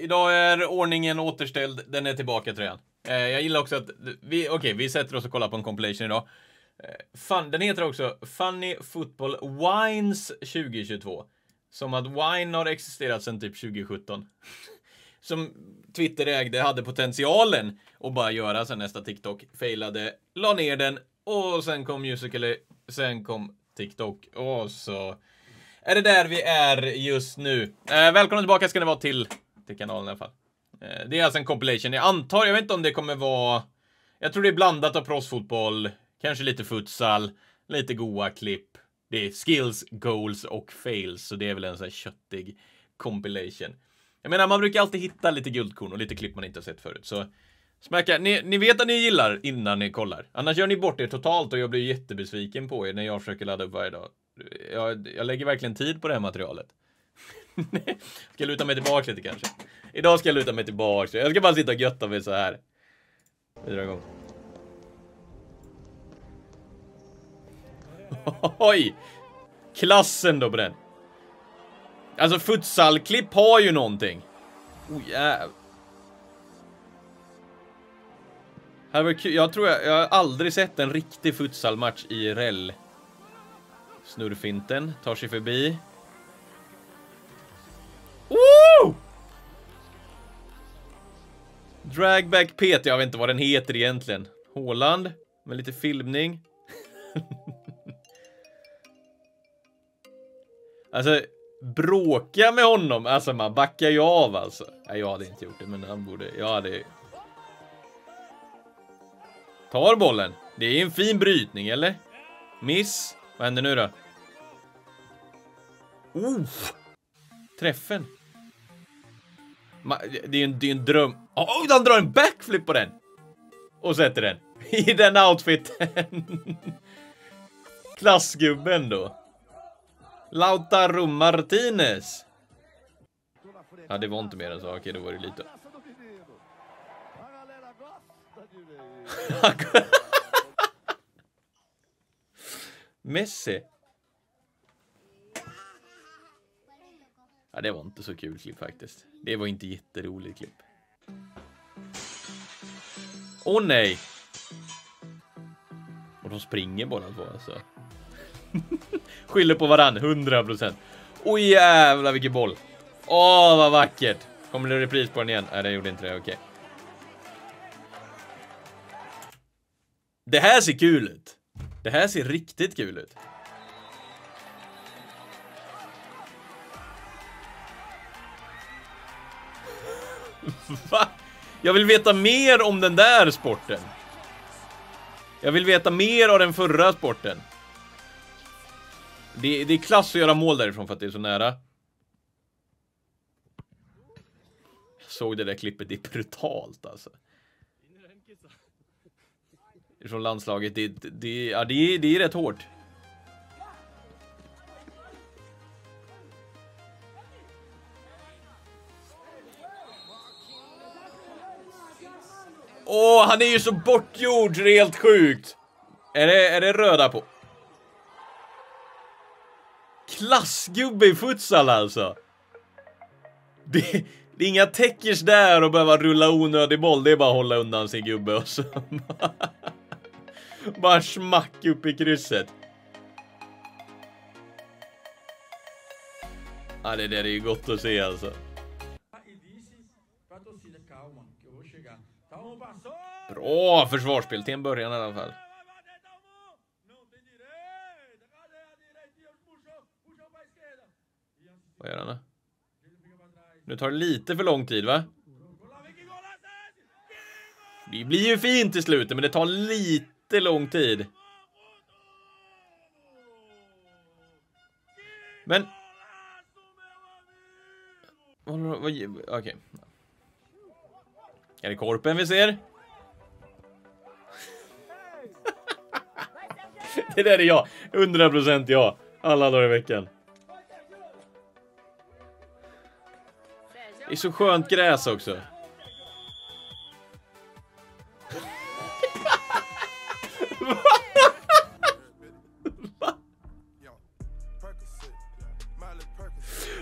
Idag är ordningen återställd. Den är tillbaka tröjan. Eh, jag gillar också att vi, okej, okay, vi sätter oss och kollar på en compilation idag. Eh, fun, den heter också Funny Football Wines 2022. Som att wine har existerat sedan typ 2017. Som Twitter ägde, hade potentialen att bara göra sen nästa TikTok. Failade, la ner den och sen kom Musical.ly, sen kom TikTok och så är det där vi är just nu. Eh, välkomna tillbaka ska ni vara till, till kanalen i alla fall. Eh, det är alltså en compilation. Jag antar, jag vet inte om det kommer vara... Jag tror det är blandat av proffsfotboll, kanske lite futsal, lite goa klipp. Det är skills, goals och fails, så det är väl en sån här köttig compilation. Jag menar, man brukar alltid hitta lite guldkorn och lite klipp man inte har sett förut, så Smacka, ni, ni vet att ni gillar innan ni kollar. Annars gör ni bort er totalt och jag blir jättebesviken på er när jag försöker ladda upp varje dag. Jag, jag lägger verkligen tid på det här materialet. ska jag luta mig tillbaka lite kanske? Idag ska jag luta mig tillbaka. Jag ska bara sitta och götta mig så här. Vi drar igång. Oj! Klassen då på den. Alltså futsalklipp har ju någonting. Oh jävlar. Jag tror jag, jag har aldrig sett en riktig futsalmatch i REL. Snurrfinten tar sig förbi. Dragback PT, jag vet inte vad den heter egentligen. Håland med lite filmning. alltså, bråka med honom. Alltså, man backar ju av alltså. Nej, jag hade inte gjort det, men han borde. Jag hade Tar bollen. Det är en fin brytning, eller? Miss. Vad händer nu då? Oh! Träffen. Det är en, det är en dröm. Oh, han drar en backflip på den! Och sätter den. I den outfiten. Klassgubben då. Lautaro Martinez. Ja, det var inte mer än så. Okej, då var det lite. Messi. Ja, det var inte så kul klipp faktiskt. Det var inte jätteroligt klipp. Åh oh, nej! Och de springer båda två alltså. Skyller på varann, 100%. Åh oh, jävlar vilken boll! Åh, oh, vad vackert! Kommer det repris på den igen? Nej, det gjorde inte det, okej. Okay. Det här ser kul ut. Det här ser riktigt kul ut. Va? Jag vill veta mer om den där sporten. Jag vill veta mer av den förra sporten. Det, det är klass att göra mål därifrån för att det är så nära. Jag såg det där klippet, det är brutalt alltså från landslaget, det, det, ja, det, det är rätt hårt. Åh, han är ju så bortgjord, helt sjukt! Är det, är det röda på? Klassgubbe i futsal alltså! Det, det är inga täckers där och behöva rulla onödig boll, det är bara att hålla undan sin gubbe och så... Bara smack upp i krysset. Ja, det där är ju gott att se alltså. Bra försvarsspel till en början i alla fall. Vad gör han då? Nu tar det lite för lång tid va? Det blir ju fint i slutet men det tar lite lång tid. Men... Okej. Okay. Är det korpen vi ser? det där är jag. 100% jag. Alla dagar i veckan. Det är så skönt gräs också.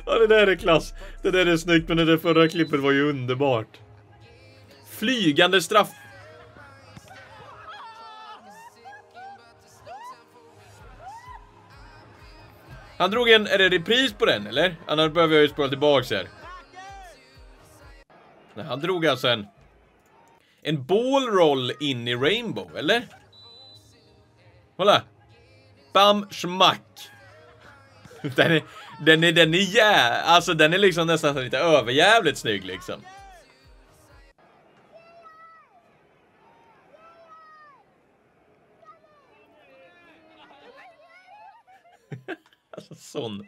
Ja, det där är klass. Det där är snyggt, men det där förra klippet var ju underbart. Flygande straff. Han drog en, är det repris på den eller? Annars behöver jag ju spola tillbaks här. Nej, han drog alltså en... En ballroll in i Rainbow, eller? Kolla! Bam, schmack! Den är, den är, den är jä... Alltså den är liksom nästan lite överjävligt snygg liksom. alltså sån...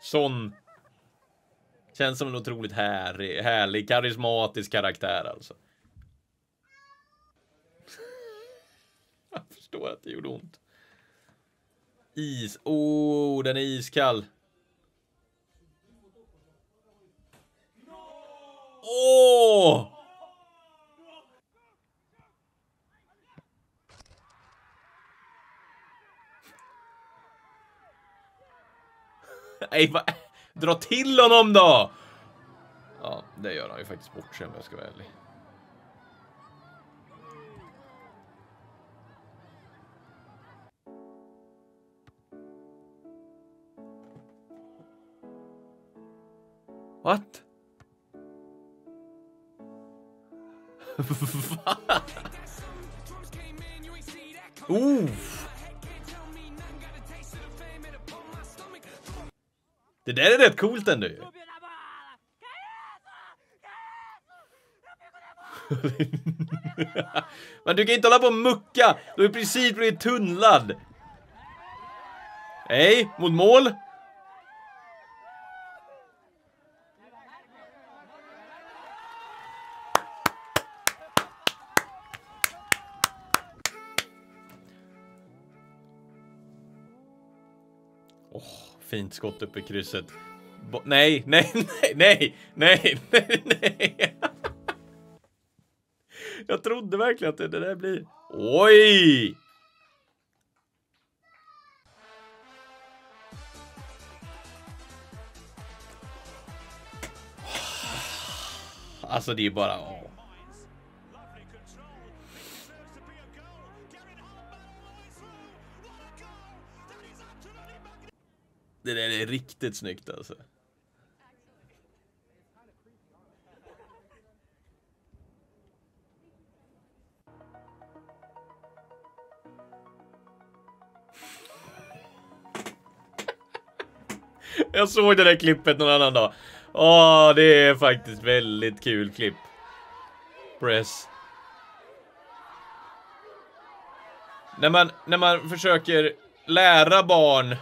Sån... Känns som en otroligt härlig, härlig, karismatisk karaktär alltså. Jag förstår att det gjorde ont. Is. Oh, den är iskall. Åh! Oh! Nej, va? Dra till honom då! Ja, det gör han ju faktiskt bort sig om jag ska vara ärlig. What? Va? Oof. Det där är rätt coolt ändå ju. Men du kan inte hålla på och mucka! Du har princip blivit tunnlad! Nej, mot mål! Oh, fint skott upp i krysset. Bo nej, nej, nej, nej, nej, nej, nej. Jag trodde verkligen att det, det där blir... Oj! Alltså det är bara... Åh. Det där är riktigt snyggt alltså. Jag såg det där klippet någon annan dag. Åh, det är faktiskt väldigt kul klipp. Press. När man, när man försöker lära barn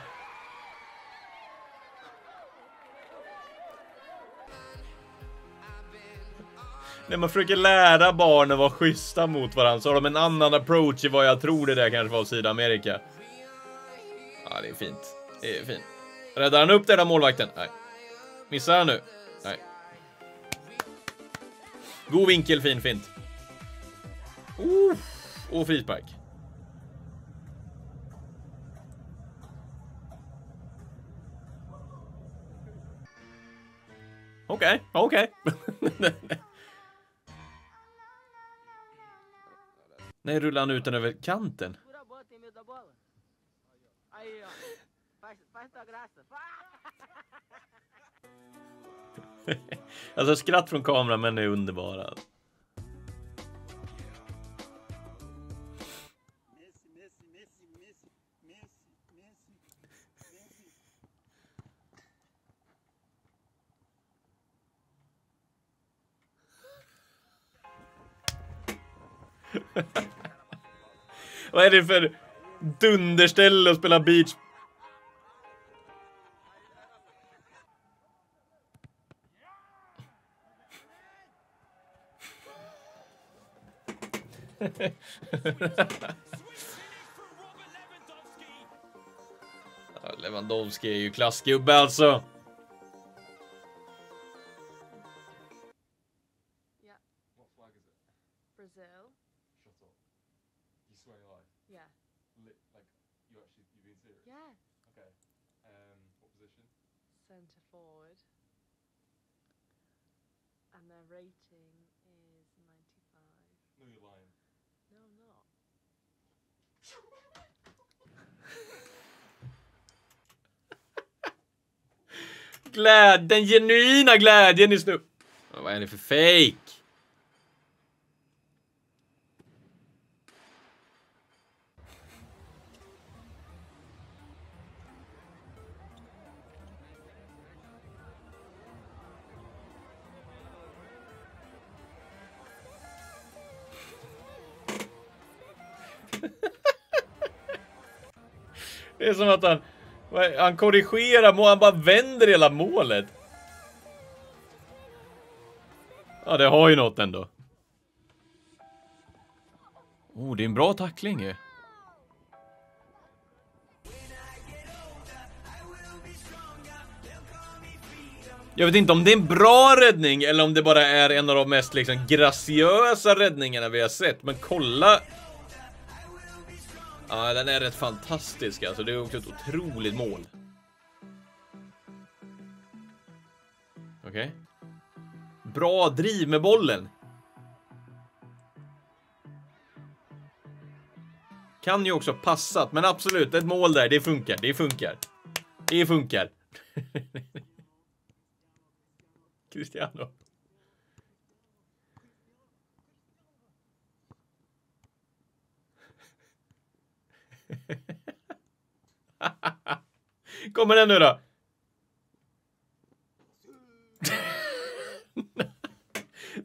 När man försöker lära barnen att vara schyssta mot varandra så har de en annan approach i vad jag tror det där kanske var Sydamerika. Ja, det är fint. Det är fint. Räddar han upp den där målvakten? Nej. Missar han nu? Nej. God vinkel, fin fint. Oh, och frispark. Okej, okay, okej. Okay. Nej, rullar han ut den över kanten? alltså skratt från kameramän är underbara. Vad är det för dunderställe att spela beach? Lewandowski är ju klassgubbe alltså. swear in your life? Yeah. Li- like, you actually, you've been serious? Yeah. Okay. Um, what position? Centre forward. And their rating is 95. No, you're lying. No, I'm not. Gläd, den genuina glädjen just nu. Vad är det för fake? Det är som att han... Han korrigerar mål, han bara vänder hela målet. Ja, det har ju något ändå. Oh, det är en bra tackling ju. Jag vet inte om det är en bra räddning eller om det bara är en av de mest liksom graciösa räddningarna vi har sett. Men kolla Ja, den är rätt fantastisk alltså. Det är också ett otroligt mål. Okej. Okay. Bra driv med bollen. Kan ju också passat, men absolut, ett mål där, det funkar, det funkar. Det funkar. Cristiano. Kommer den nu då?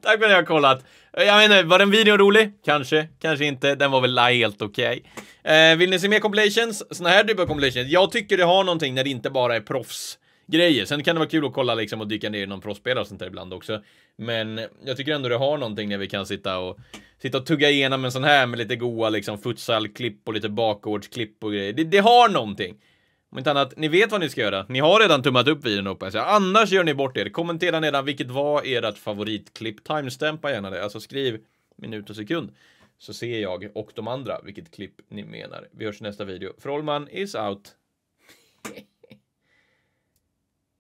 Tack för att ni har kollat. Jag vet inte, var den videon rolig? Kanske, kanske inte. Den var väl helt okej. Okay. Eh, vill ni se mer compilations? Såna här typer av compilations. Jag tycker det har någonting när det inte bara är proffs grejer. Sen kan det vara kul att kolla liksom och dyka ner i någon proffsspelare och sånt där ibland också. Men jag tycker ändå det har någonting när vi kan sitta och sitta och tugga igenom en sån här med lite goa liksom futsalklipp och lite bakgårdsklipp och grejer. Det, det har någonting. Om inte annat, ni vet vad ni ska göra. Ni har redan tummat upp videon hoppas jag. Annars gör ni bort er. Kommentera nedan vilket var ert favoritklipp. Timestampa gärna det. Alltså skriv minut och sekund. Så ser jag och de andra vilket klipp ni menar. Vi hörs i nästa video. Frollman is out.